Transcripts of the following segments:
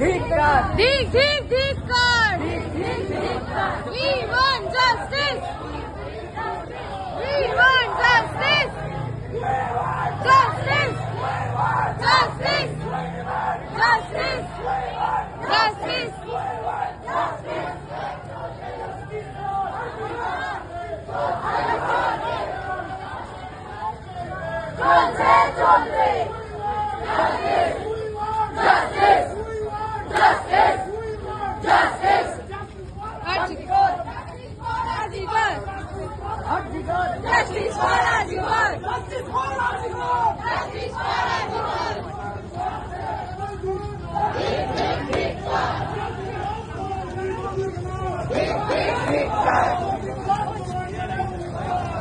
ধিক্কার ধিক ধিক ধিক্কার ধিক ধিক ধিক্কার We want justice. We want justice. Justice. Justice. Justice. Justice. চলছে চলবে আজীবন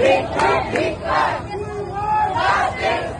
Big, big, big, big,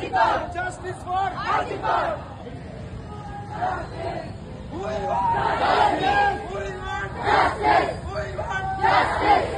RG Kar! Justice for RG Kar! Justice! We want justice! We want justice! We want justice!